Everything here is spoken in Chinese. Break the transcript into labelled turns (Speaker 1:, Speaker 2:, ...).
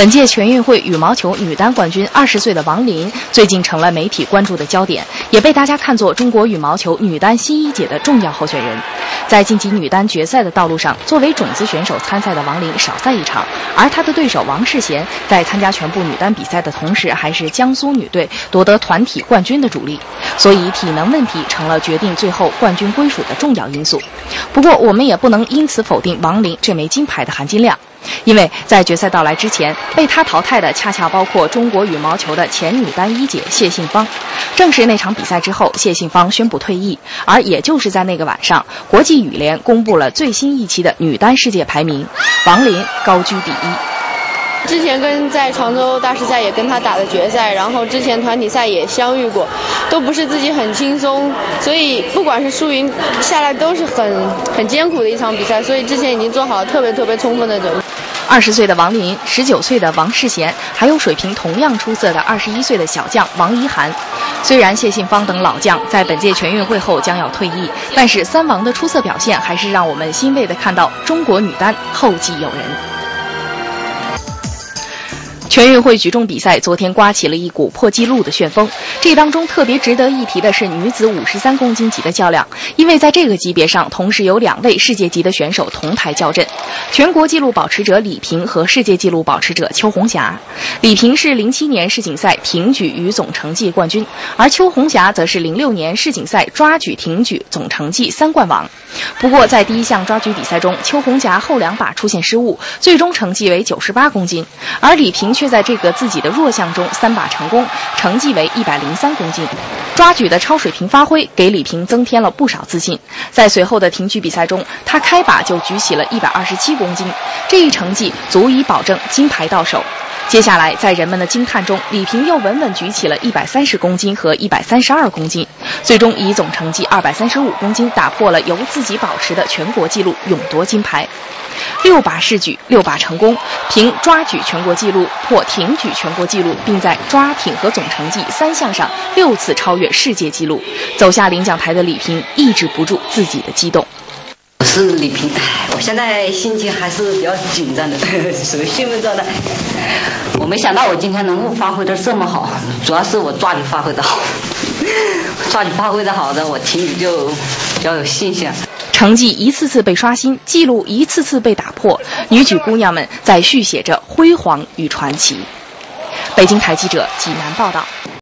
Speaker 1: 本届全运会羽毛球女单冠军二十岁的王琳，最近成了媒体关注的焦点，也被大家看作中国羽毛球女单新一姐的重要候选人。在晋级女单决赛的道路上，作为种子选手参赛的王琳少赛一场，而她的对手王适娴在参加全部女单比赛的同时，还是江苏女队夺得团体冠军的主力，所以体能问题成了决定最后冠军归属的重要因素。不过，我们也不能因此否定王琳这枚金牌的含金量。因为在决赛到来之前，被他淘汰的恰恰包括中国羽毛球的前女单一姐谢杏芳。正是那场比赛之后，谢杏芳宣布退役，而也就是在那个晚上，国际羽联公布了最新一期的女单世界排名，王琳高居第一。
Speaker 2: 之前跟在常州大师赛也跟他打的决赛，然后之前团体赛也相遇过，都不是自己很轻松，所以不管是输赢下来都是很很艰苦的一场比赛，所以之前已经做好了特别特别充分的准备。
Speaker 1: 二十岁的王琳，十九岁的王适娴，还有水平同样出色的二十一岁的小将王怡涵。虽然谢杏芳等老将在本届全运会后将要退役，但是三王的出色表现还是让我们欣慰地看到中国女单后继有人。全运会举重比赛昨天刮起了一股破纪录的旋风。这当中特别值得一提的是女子五十三公斤级的较量，因为在这个级别上同时有两位世界级的选手同台较阵，全国纪录保持者李萍和世界纪录保持者邱红霞。李萍是零七年世锦赛挺举与总成绩冠军，而邱红霞则是零六年世锦赛抓举、挺举总成绩三冠王。不过在第一项抓举比赛中，邱红霞后两把出现失误，最终成绩为九十八公斤，而李萍。却在这个自己的弱项中三把成功，成绩为一百零三公斤。抓举的超水平发挥给李平增添了不少自信。在随后的挺举比赛中，他开把就举起了一百二十七公斤，这一成绩足以保证金牌到手。接下来，在人们的惊叹中，李平又稳稳举起了一百三十公斤和一百三十二公斤，最终以总成绩二百三十五公斤打破了由自己保持的全国纪录，勇夺金牌。六把试举，六把成功，凭抓举全国纪录破挺举全国纪录，并在抓挺和总成绩三项上六次超越世界纪录。走下领奖台的李萍抑制不住自己的激动。
Speaker 3: 我是李萍，我现在心情还是比较紧张的，属于兴奋状态。我没想到我今天能够发挥的这么好，主要是我抓举发挥的好，抓举发挥的好的，我挺举就比较有信心。
Speaker 1: 成绩一次次被刷新，记录一次次被打破，女举姑娘们在续写着辉煌与传奇。北京台记者济南报道。